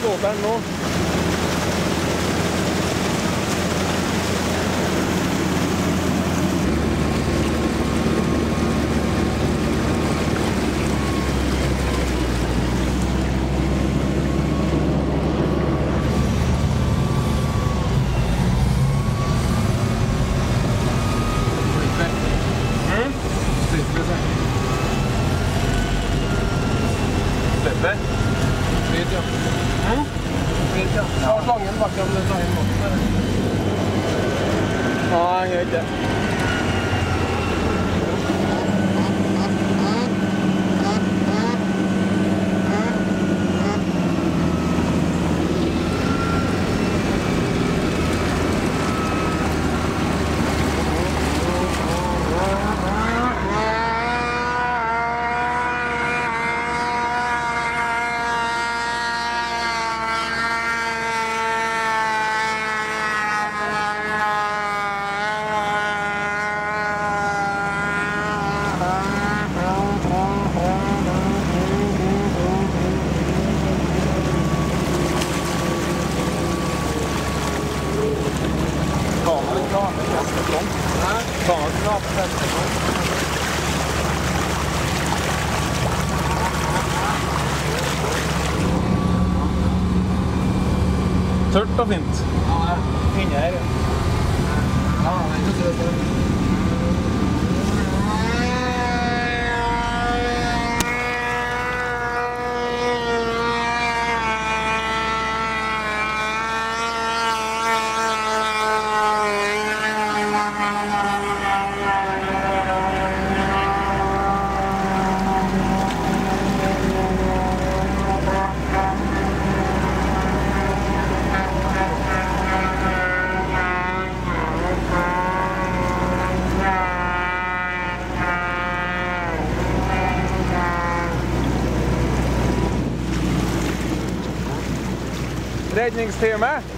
båteren nå. Ja. Slangen bakker den ta inn mot. Nei, jeg gjør ikke. Tørt og fint. Her. Ja, det er ikke og det. Redningsteamet. det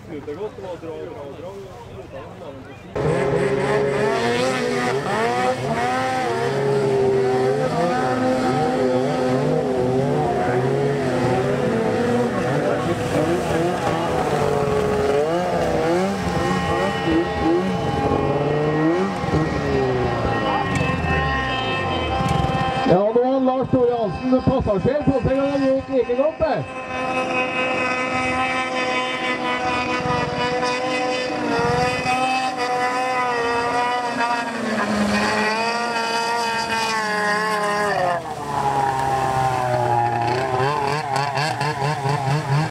Knuter godt. Det var dra, dra, dra. Magen på ski. Ja, nå har Lars Tore Hansen passasjer på seg, og det gikk like godt, det.